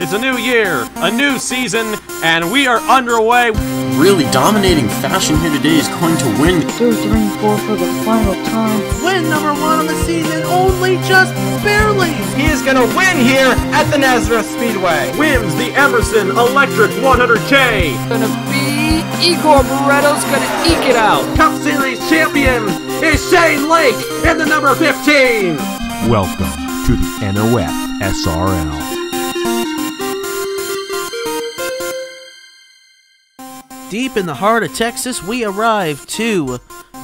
It's a new year, a new season, and we are underway. Really dominating fashion here today is going to win. They're 3 and 4 for the final time. Win number one on the season, only just barely. He is going to win here at the Nazareth Speedway. Wins the Emerson Electric 100K. Gonna be Igor Barreto's gonna eke it out. Cup Series champion is Shane Lake in the number 15. Welcome to the NOF SRL. Deep in the heart of Texas, we arrive to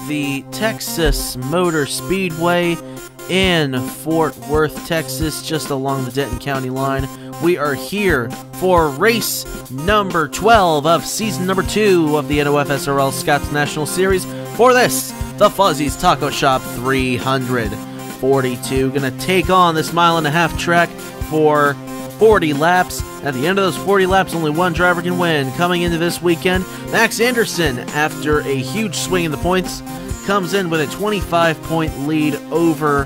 the Texas Motor Speedway in Fort Worth, Texas, just along the Denton County line. We are here for race number 12 of season number 2 of the NOFSRL Scotts National Series. For this, the Fuzzy's Taco Shop 342. Gonna take on this mile and a half track for 40 laps. At the end of those 40 laps, only one driver can win. Coming into this weekend, Max Anderson, after a huge swing in the points, comes in with a 25 point lead over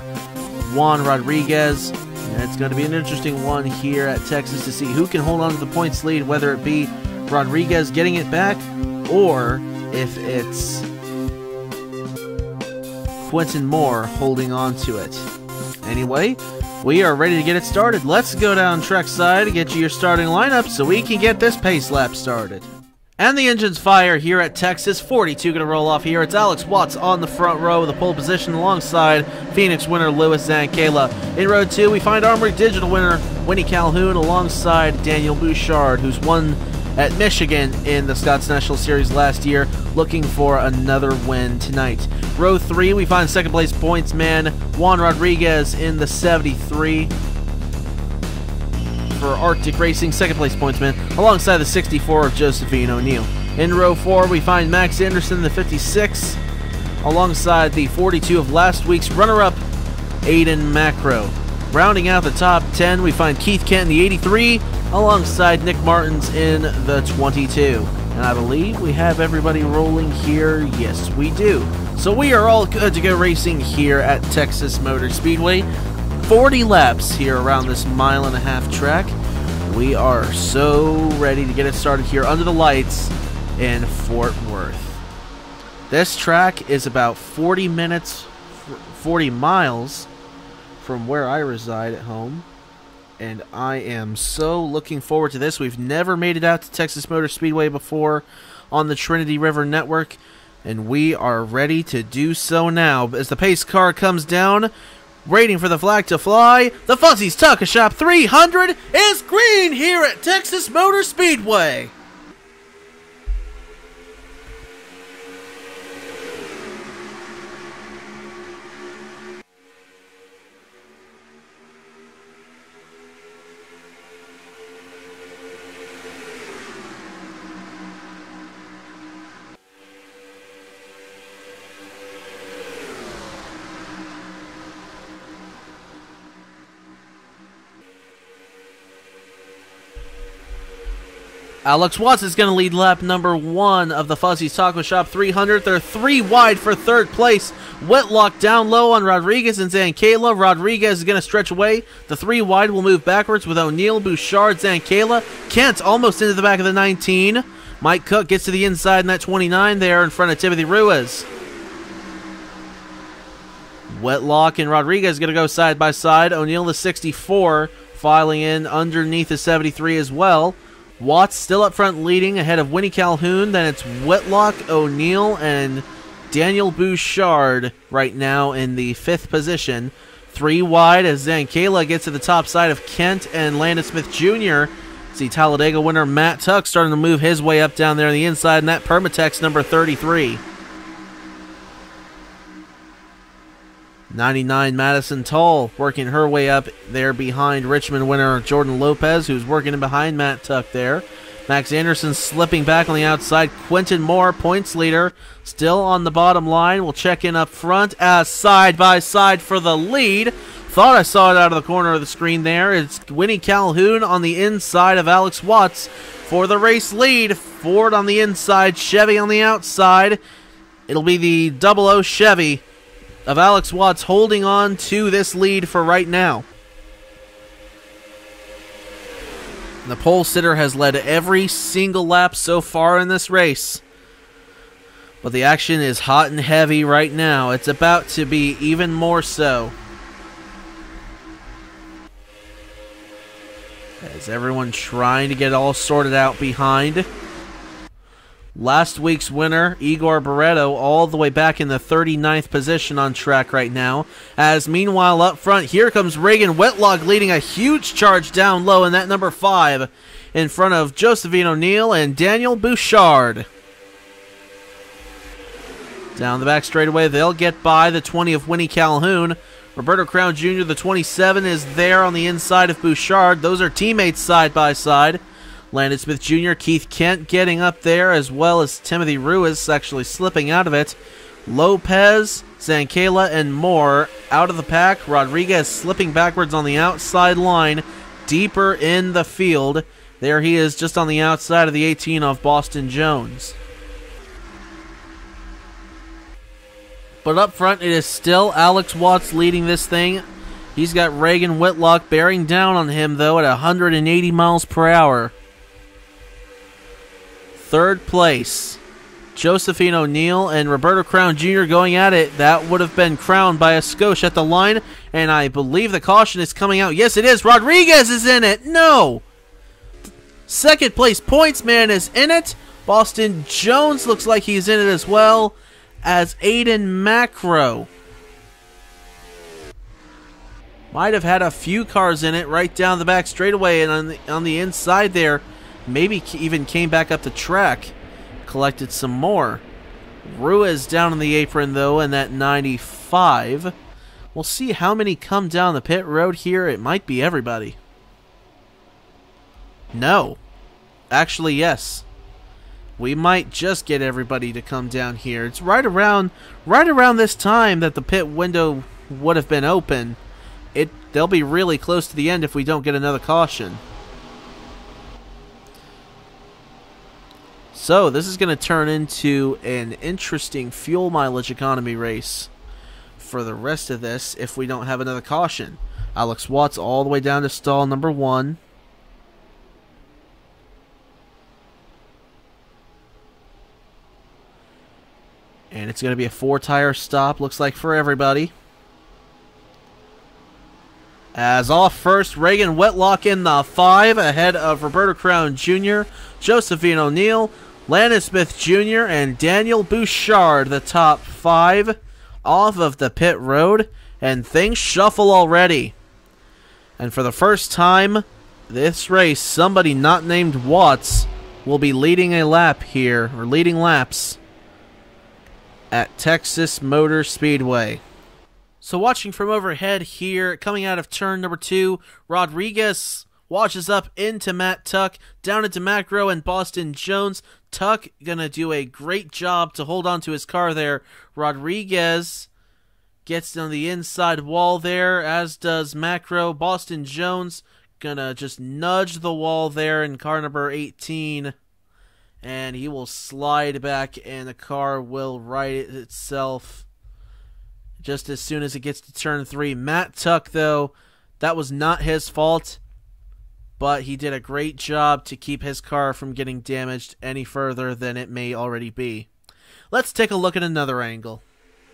Juan Rodriguez. And it's going to be an interesting one here at Texas to see who can hold on to the points lead, whether it be Rodriguez getting it back or if it's Quentin Moore holding on to it. Anyway, we are ready to get it started. Let's go down trackside to get you your starting lineup so we can get this pace lap started. And the engines fire here at Texas. 42 going to roll off here. It's Alex Watts on the front row with the pole position alongside Phoenix winner Lewis Zankala. In row two, we find Armory Digital winner Winnie Calhoun alongside Daniel Bouchard, who's won at Michigan in the Scotts National Series last year, looking for another win tonight. Row 3, we find second place points man Juan Rodriguez in the 73 for Arctic Racing, second place pointsman, alongside the 64 of Josephine O'Neill. In row 4, we find Max Anderson in the 56, alongside the 42 of last week's runner up, Aiden Macro. Rounding out the top 10, we find Keith Kent in the 83, alongside Nick Martins in the 22. And I believe we have everybody rolling here. Yes, we do. So we are all good to go racing here at Texas Motor Speedway. 40 laps here around this mile and a half track. We are so ready to get it started here under the lights in Fort Worth. This track is about 40 minutes, 40 miles from where I reside at home. And I am so looking forward to this. We've never made it out to Texas Motor Speedway before on the Trinity River Network. And we are ready to do so now. As the pace car comes down, waiting for the flag to fly, the Fuzzy's Taco Shop 300 is green here at Texas Motor Speedway. Alex Watts is going to lead lap number one of the Fuzzy's Taco Shop 300. They're three wide for third place. Whitlock down low on Rodriguez and Zankala. Rodriguez is going to stretch away. The three wide will move backwards with O'Neill, Bouchard, Zankala. Kent almost into the back of the 19. Mike Cook gets to the inside in that 29 there in front of Timothy Ruiz. Whitlock and Rodriguez going to go side by side. O'Neill the 64 filing in underneath the 73 as well. Watts still up front leading ahead of Winnie Calhoun. Then it's Whitlock, O'Neill, and Daniel Bouchard right now in the fifth position. Three wide as Zankala gets to the top side of Kent and Landon Smith Jr. See Talladega winner Matt Tuck starting to move his way up down there on the inside, and that Permatex number 33. 99 Madison Tall working her way up there behind Richmond winner Jordan Lopez, who's working in behind Matt Tuck there. Max Anderson slipping back on the outside. Quentin Moore, points leader, still on the bottom line. We'll check in up front as side by side for the lead. Thought I saw it out of the corner of the screen there. It's Winnie Calhoun on the inside of Alex Watts for the race lead. Ford on the inside, Chevy on the outside. It'll be the double O Chevy of Alex Watts holding on to this lead for right now. The pole sitter has led every single lap so far in this race. But the action is hot and heavy right now. It's about to be even more so. As everyone trying to get all sorted out behind. Last week's winner, Igor Barreto, all the way back in the 39th position on track right now. As meanwhile, up front, here comes Reagan Whitlock leading a huge charge down low in that number five in front of Josephine O'Neill and Daniel Bouchard. Down the back straightaway, they'll get by the 20 of Winnie Calhoun. Roberto Crown Jr., the 27, is there on the inside of Bouchard. Those are teammates side by side. Landon Smith Jr., Keith Kent getting up there, as well as Timothy Ruiz actually slipping out of it. Lopez, Zankala, and more out of the pack. Rodriguez slipping backwards on the outside line, deeper in the field. There he is just on the outside of the 18 of Boston Jones. But up front, it is still Alex Watts leading this thing. He's got Reagan Whitlock bearing down on him, though, at 180 miles per hour. Third place, Josephine O'Neill and Roberto Crown Jr. going at it. That would have been crowned by a Scotia at the line, and I believe the caution is coming out. Yes, it is. Rodriguez is in it. No. Second place points man is in it. Boston Jones looks like he's in it as well as Aiden Macro. Might have had a few cars in it right down the back straightaway and on the, on the inside there maybe even came back up the track, collected some more. Ruiz down in the apron though in that 95. We'll see how many come down the pit road here. It might be everybody. No. Actually, yes. We might just get everybody to come down here. It's right around right around this time that the pit window would have been open. It they'll be really close to the end if we don't get another caution. So this is going to turn into an interesting fuel mileage economy race for the rest of this if we don't have another caution. Alex Watts all the way down to stall number one. And it's going to be a four tire stop, looks like, for everybody. As off first, Reagan Whitlock in the five, ahead of Roberto Crown Jr., Josephine O'Neill, Landon Smith Jr. and Daniel Bouchard, the top five, off of the pit road, and things shuffle already. And for the first time this race, somebody not named Watts will be leading a lap here, or leading laps, at Texas Motor Speedway. So watching from overhead here, coming out of turn number two, Rodriguez washes up into Matt Tuck, down into Macro and Boston Jones. Tuck gonna do a great job to hold on to his car there. Rodriguez gets on the inside wall there, as does Macro. Boston Jones gonna just nudge the wall there in car number 18 and he will slide back and the car will right itself just as soon as it gets to turn 3. Matt Tuck though, that was not his fault but he did a great job to keep his car from getting damaged any further than it may already be. Let's take a look at another angle.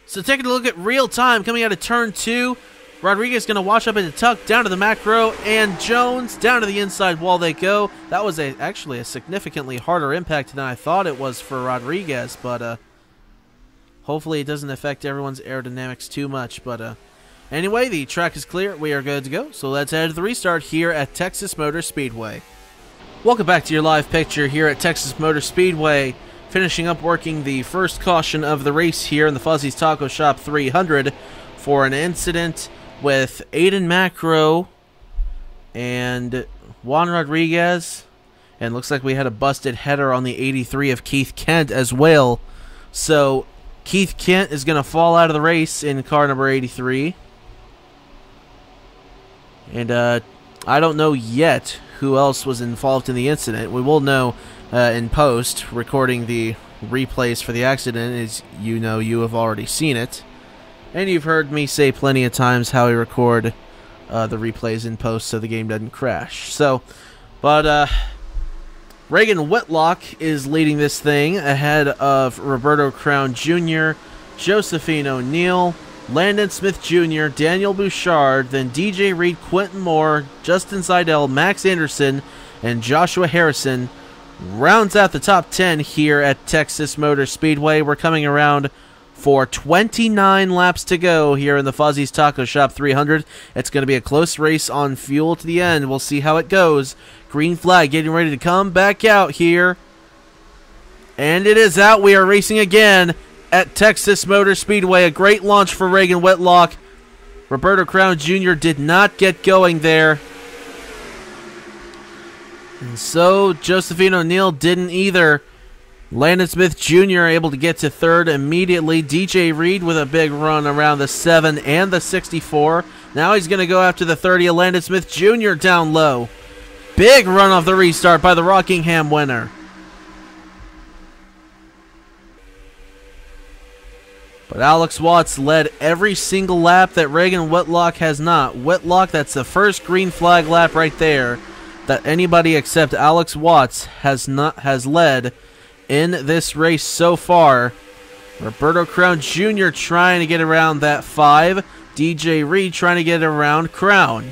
So taking a look at real time coming out of turn two, Rodriguez going to wash up into Tuck, down to the macro, and Jones down to the inside wall they go. That was a actually a significantly harder impact than I thought it was for Rodriguez, but uh, hopefully it doesn't affect everyone's aerodynamics too much. But uh, Anyway, the track is clear. We are good to go. So let's head to the restart here at Texas Motor Speedway. Welcome back to your live picture here at Texas Motor Speedway. Finishing up working the first caution of the race here in the Fuzzy's Taco Shop 300 for an incident with Aiden Macro and Juan Rodriguez. And looks like we had a busted header on the 83 of Keith Kent as well. So Keith Kent is going to fall out of the race in car number 83. And uh, I don't know yet who else was involved in the incident. We will know uh, in post, recording the replays for the accident, as you know you have already seen it. And you've heard me say plenty of times how we record uh, the replays in post so the game doesn't crash. So, But uh, Reagan Whitlock is leading this thing ahead of Roberto Crown Jr., Josephine O'Neill, Landon Smith Jr., Daniel Bouchard, then DJ Reed, Quentin Moore, Justin Seidel, Max Anderson, and Joshua Harrison rounds out the top 10 here at Texas Motor Speedway. We're coming around for 29 laps to go here in the Fuzzy's Taco Shop 300. It's going to be a close race on fuel to the end. We'll see how it goes. Green flag getting ready to come back out here. And it is out. We are racing again at Texas Motor Speedway. A great launch for Reagan Whitlock. Roberto Crown Jr. did not get going there. And so Josephine O'Neill didn't either. Landon Smith Jr. able to get to third immediately. DJ Reed with a big run around the 7 and the 64. Now he's going to go after the 30 of Landon Smith Jr. down low. Big run off the restart by the Rockingham winner. But Alex Watts led every single lap that Reagan Whitlock has not. Whitlock, that's the first green flag lap right there that anybody except Alex Watts has not has led in this race so far. Roberto Crown Jr. trying to get around that five. DJ Reed trying to get around Crown.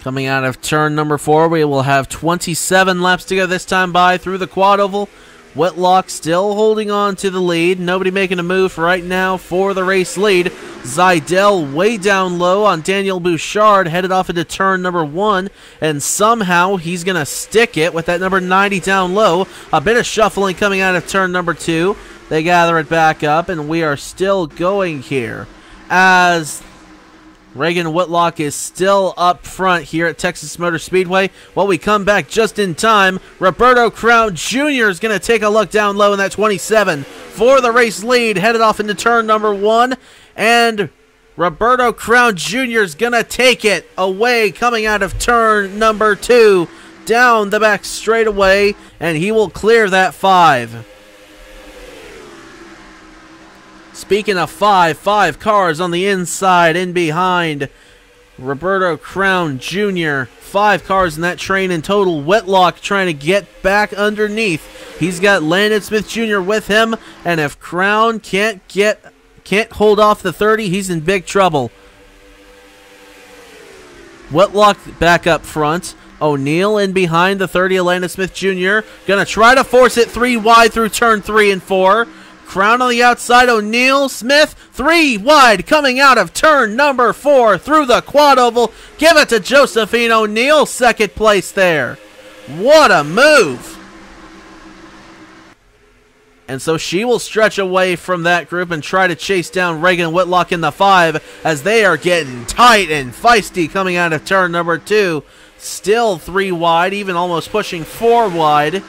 Coming out of turn number four, we will have 27 laps to go this time by through the quad oval. Whitlock still holding on to the lead. Nobody making a move right now for the race lead. Zidell way down low on Daniel Bouchard, headed off into turn number one, and somehow he's going to stick it with that number 90 down low. A bit of shuffling coming out of turn number two. They gather it back up, and we are still going here as Reagan Whitlock is still up front here at Texas Motor Speedway. While we come back just in time, Roberto Crown Jr. is going to take a look down low in that 27 for the race lead, headed off into turn number one. And Roberto Crown Jr. is going to take it away coming out of turn number two down the back straightaway, and he will clear that five. Speaking of five, five cars on the inside and behind. Roberto Crown Jr. Five cars in that train in total. Whitlock trying to get back underneath. He's got Landon Smith Jr. with him, and if Crown can't get can't hold off the 30, he's in big trouble. Whitlock back up front. O'Neill in behind the 30, Landon Smith Jr. Gonna try to force it three wide through turn three and four. Crown on the outside, O'Neill, Smith, three wide, coming out of turn number four through the quad oval. Give it to Josephine O'Neill, second place there. What a move! And so she will stretch away from that group and try to chase down Reagan Whitlock in the five as they are getting tight and feisty coming out of turn number two. Still three wide, even almost pushing four wide.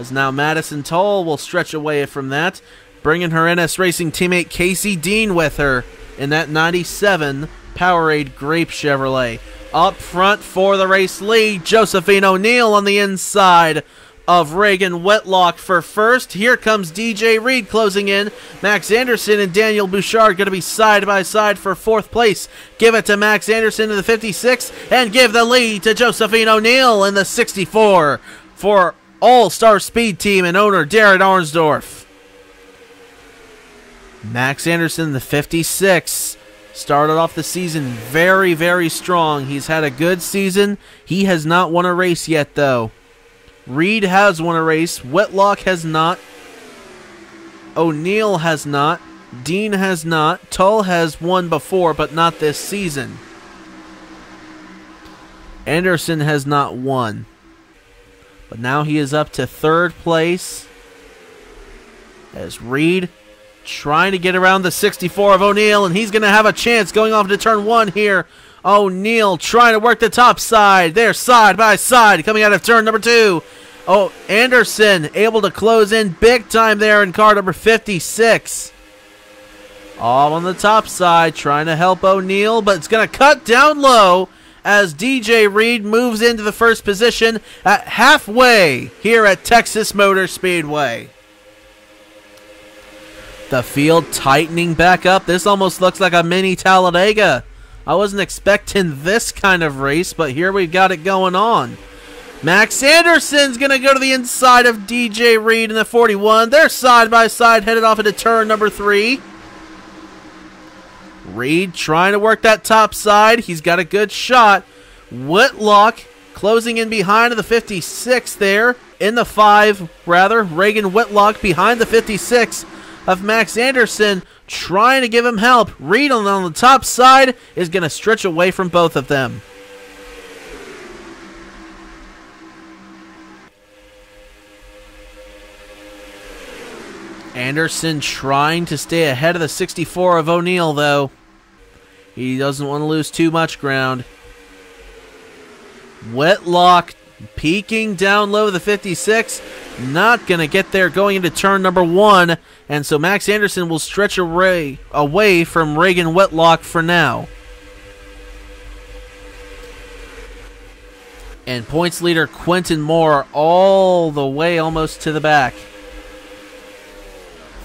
As now Madison Toll will stretch away from that, bringing her NS Racing teammate Casey Dean with her in that 97 Powerade Grape Chevrolet. Up front for the race lead, Josephine O'Neill on the inside of Reagan Whitlock for first. Here comes DJ Reed closing in. Max Anderson and Daniel Bouchard going to be side by side for fourth place. Give it to Max Anderson in the 56 and give the lead to Josephine O'Neill in the 64 for all Star Speed Team and owner Darren Arnsdorf. Max Anderson, the 56, started off the season very, very strong. He's had a good season. He has not won a race yet, though. Reed has won a race. Whitlock has not. O'Neill has not. Dean has not. Tull has won before, but not this season. Anderson has not won. But now he is up to third place. As Reed trying to get around the 64 of O'Neill, and he's going to have a chance going off to turn one here. O'Neill trying to work the top side. They're side by side coming out of turn number two. Oh, Anderson able to close in big time there in car number 56. All on the top side, trying to help O'Neill, but it's going to cut down low as DJ Reed moves into the first position at halfway here at Texas Motor Speedway. The field tightening back up. This almost looks like a mini Talladega I wasn't expecting this kind of race, but here we've got it going on. Max Anderson's going to go to the inside of DJ Reed in the 41. They're side by side, headed off into turn number three. Reed trying to work that top side. He's got a good shot. Whitlock closing in behind the 56 there. In the 5, rather. Reagan Whitlock behind the 56 of Max Anderson trying to give him help. Reed on, on the top side is going to stretch away from both of them. Anderson trying to stay ahead of the 64 of O'Neill, though. He doesn't want to lose too much ground. Whitlock peeking down low the 56. Not going to get there going into turn number one. And so Max Anderson will stretch away, away from Reagan Whitlock for now. And points leader Quentin Moore all the way almost to the back.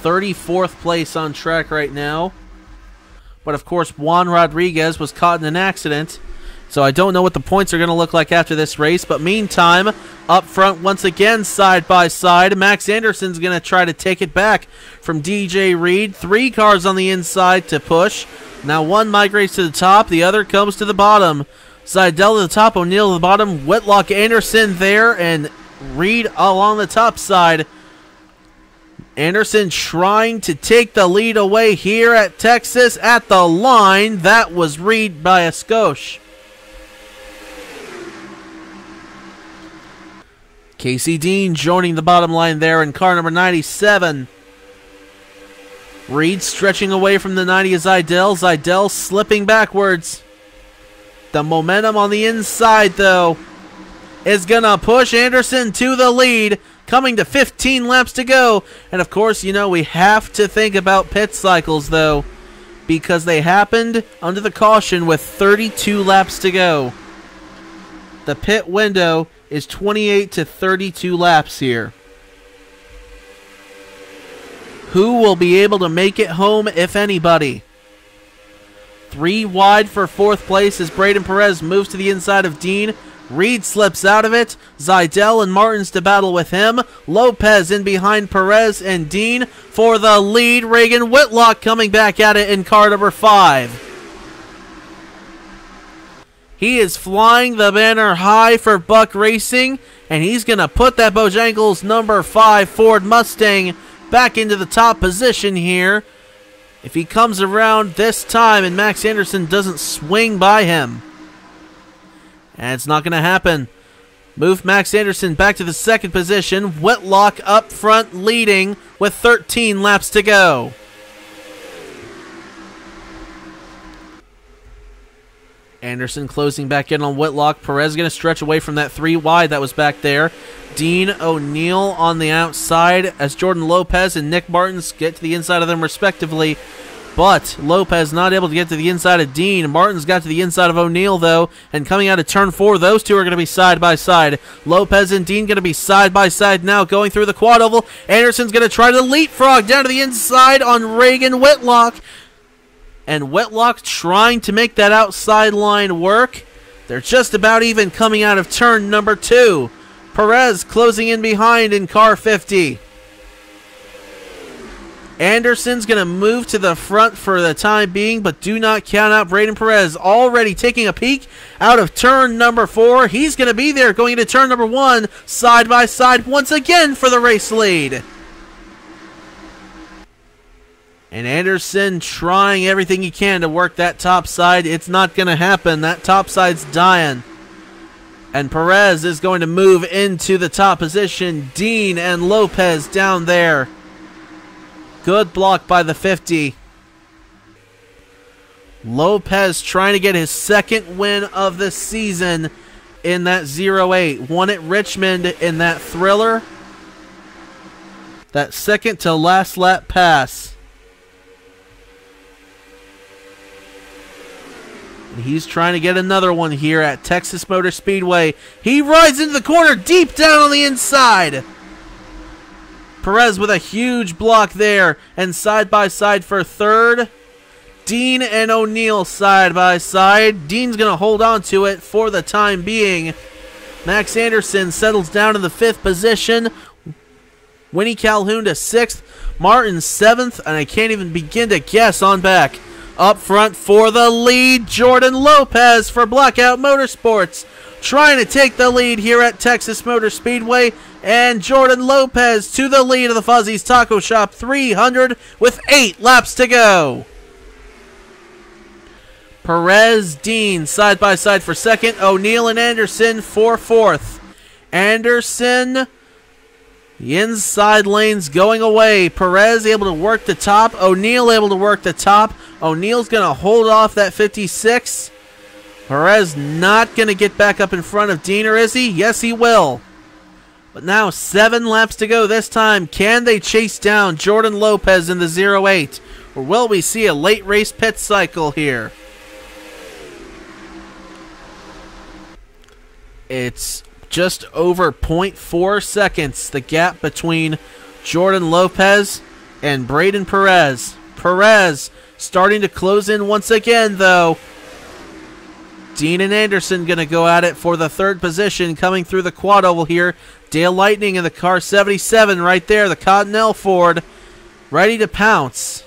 34th place on track right now. But of course, Juan Rodriguez was caught in an accident. So I don't know what the points are going to look like after this race. But meantime, up front once again, side by side, Max Anderson's going to try to take it back from DJ Reed. Three cars on the inside to push. Now one migrates to the top, the other comes to the bottom. Seidel to the top, O'Neill to the bottom, Whitlock Anderson there, and Reed along the top side. Anderson trying to take the lead away here at Texas at the line. That was Reed by a skosh. Casey Dean joining the bottom line there in car number 97. Reed stretching away from the 90 of Zidell. Zidell slipping backwards. The momentum on the inside, though, is going to push Anderson to the lead coming to 15 laps to go. And of course, you know, we have to think about pit cycles, though, because they happened under the caution with 32 laps to go. The pit window is 28 to 32 laps here. Who will be able to make it home, if anybody? Three wide for fourth place as Braden Perez moves to the inside of Dean. Reed slips out of it. Zidell and Martins to battle with him. Lopez in behind Perez and Dean for the lead. Reagan Whitlock coming back at it in car number five. He is flying the banner high for Buck Racing, and he's going to put that Bojangles number five Ford Mustang back into the top position here. If he comes around this time and Max Anderson doesn't swing by him. And it's not going to happen. Move Max Anderson back to the second position. Whitlock up front leading with 13 laps to go. Anderson closing back in on Whitlock. Perez going to stretch away from that three wide that was back there. Dean O'Neill on the outside as Jordan Lopez and Nick Martins get to the inside of them respectively. But Lopez not able to get to the inside of Dean. Martins got to the inside of O'Neill, though. And coming out of turn four, those two are going to be side by side. Lopez and Dean going to be side by side now going through the quad oval. Anderson's going to try to leapfrog down to the inside on Reagan Whitlock. And Whitlock trying to make that outside line work. They're just about even coming out of turn number two. Perez closing in behind in car 50. Anderson's going to move to the front for the time being, but do not count out Braden Perez. Already taking a peek out of turn number four. He's going to be there going into turn number one, side by side once again for the race lead. And Anderson trying everything he can to work that top side. It's not going to happen. That top side's dying. And Perez is going to move into the top position. Dean and Lopez down there. Good block by the 50. Lopez trying to get his second win of the season in that 0-8. Won at Richmond in that thriller. That second to last lap pass. And he's trying to get another one here at Texas Motor Speedway. He rides into the corner deep down on the inside. Perez with a huge block there, and side by side for third. Dean and O'Neill side by side. Dean's going to hold on to it for the time being. Max Anderson settles down in the fifth position. Winnie Calhoun to sixth. Martin seventh. And I can't even begin to guess on back. Up front for the lead, Jordan Lopez for Blackout Motorsports. Trying to take the lead here at Texas Motor Speedway. And Jordan Lopez to the lead of the Fuzzy's Taco Shop 300 with eight laps to go. Perez, Dean side by side for second. O'Neill and Anderson for fourth. Anderson, the inside lanes going away. Perez able to work the top. O'Neill able to work the top. O'Neill's going to hold off that 56. Perez not going to get back up in front of Dean, or is he? Yes, he will. But now seven laps to go this time. Can they chase down Jordan Lopez in the 08? Or will we see a late race pit cycle here? It's just over 0.4 seconds, the gap between Jordan Lopez and Braden Perez. Perez starting to close in once again, though. Dean and Anderson going to go at it for the third position coming through the quad oval here. Dale Lightning in the car 77 right there, the Cottonelle Ford, ready to pounce.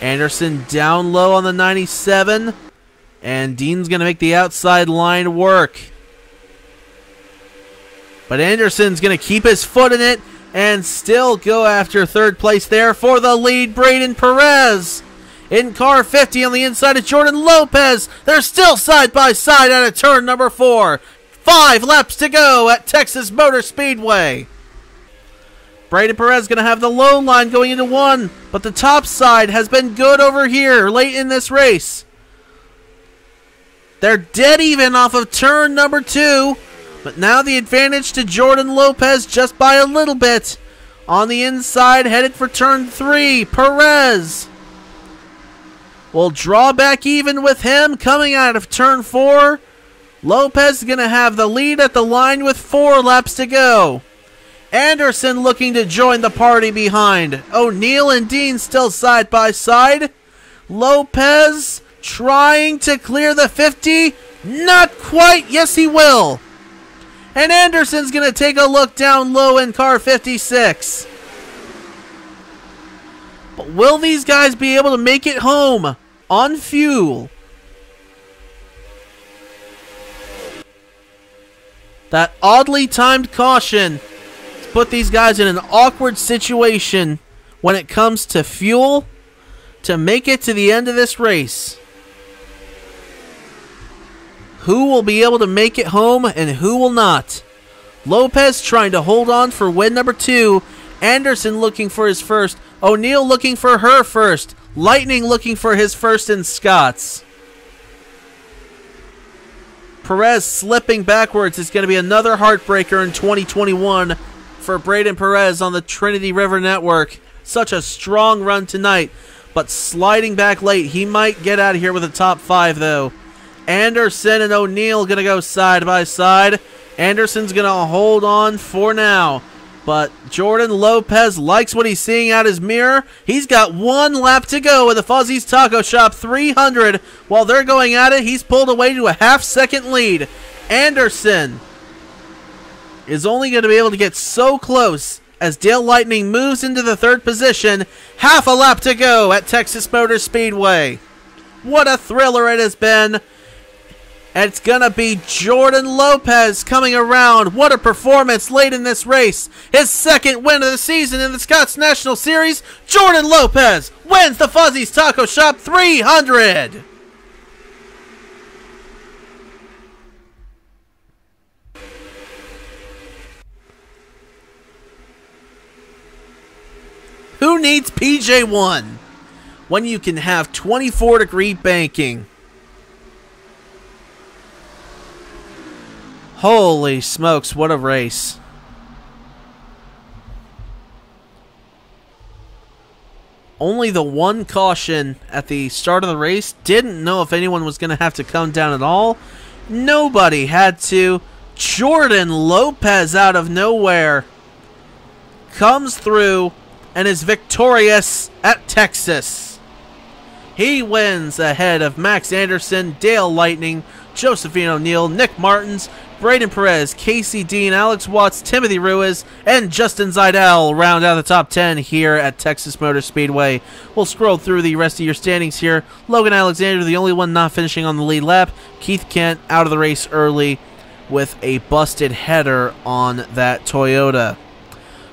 Anderson down low on the 97. And Dean's going to make the outside line work. But Anderson's going to keep his foot in it and still go after third place there for the lead, Braden Perez. In car 50 on the inside of Jordan Lopez. They're still side by side at a turn number four. Five laps to go at Texas Motor Speedway. Braden Perez going to have the low line going into one, but the top side has been good over here late in this race. They're dead even off of turn number two. But now the advantage to Jordan Lopez just by a little bit. On the inside, headed for turn three, Perez will draw back even with him coming out of turn four. Lopez is going to have the lead at the line with four laps to go. Anderson looking to join the party behind. O'Neill and Dean still side by side. Lopez trying to clear the 50. Not quite. Yes, he will. And Anderson's going to take a look down low in car 56. But will these guys be able to make it home on fuel? That oddly timed caution put these guys in an awkward situation when it comes to fuel to make it to the end of this race who will be able to make it home and who will not. Lopez trying to hold on for win number two. Anderson looking for his first. O'Neill looking for her first. Lightning looking for his first in Scotts. Perez slipping backwards is going to be another heartbreaker in 2021 for Braden Perez on the Trinity River Network. Such a strong run tonight, but sliding back late. He might get out of here with a top five, though. Anderson and O'Neill going to go side by side. Anderson's going to hold on for now. But Jordan Lopez likes what he's seeing out his mirror. He's got one lap to go with the Fuzzy's Taco Shop 300. While they're going at it, he's pulled away to a half second lead. Anderson is only going to be able to get so close as Dale Lightning moves into the third position. Half a lap to go at Texas Motor Speedway. What a thriller it has been. It's to be Jordan Lopez coming around. What a performance late in this race. His second win of the season in the Scotts National Series. Jordan Lopez wins the Fuzzy's Taco Shop 300. Who needs PJ1 when you can have 24 degree banking? Holy smokes, what a race. Only the one caution at the start of the race. Didn't know if anyone was going to have to come down at all. Nobody had to. Jordan Lopez out of nowhere comes through and is victorious at Texas. He wins ahead of Max Anderson, Dale Lightning, Josephine O'Neill, Nick Martins, Braden Perez, Casey Dean, Alex Watts, Timothy Ruiz, and Justin Zidell round out the top 10 here at Texas Motor Speedway. We'll scroll through the rest of your standings here. Logan Alexander, the only one not finishing on the lead lap. Keith Kent out of the race early with a busted header on that Toyota.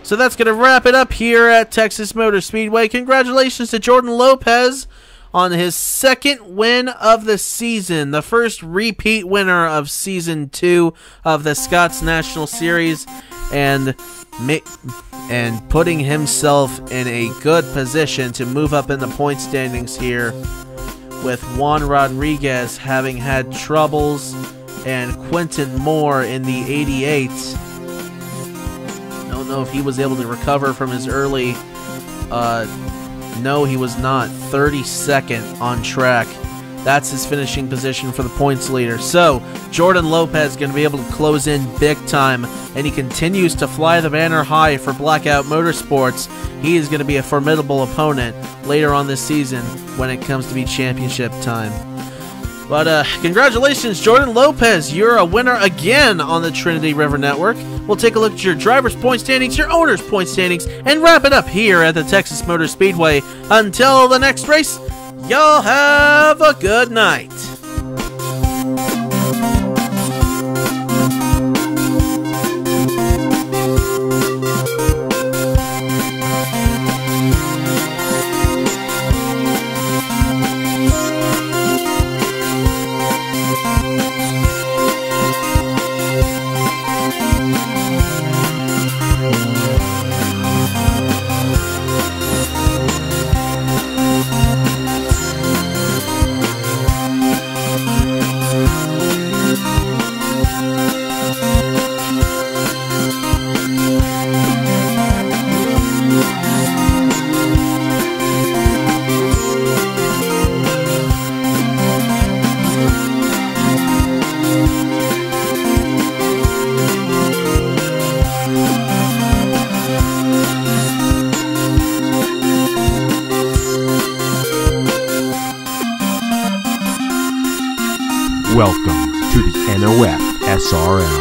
So that's going to wrap it up here at Texas Motor Speedway. Congratulations to Jordan Lopez on his second win of the season, the first repeat winner of season two of the Scotts National Series, and and putting himself in a good position to move up in the point standings here. With Juan Rodriguez having had troubles and Quentin Moore in the 88. Don't know if he was able to recover from his early uh, no, he was not. 32nd on track. That's his finishing position for the points leader. So, Jordan Lopez going to be able to close in big time, and he continues to fly the banner high for Blackout Motorsports. He is going to be a formidable opponent later on this season when it comes to be championship time. But uh, congratulations, Jordan Lopez. You're a winner again on the Trinity River Network. We'll take a look at your driver's point standings, your owner's point standings, and wrap it up here at the Texas Motor Speedway. Until the next race, y'all have a good night. Welcome